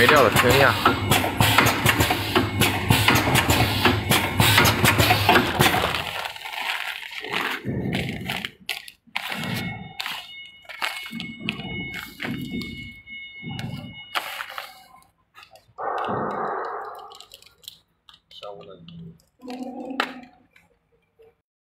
没掉了，天呀！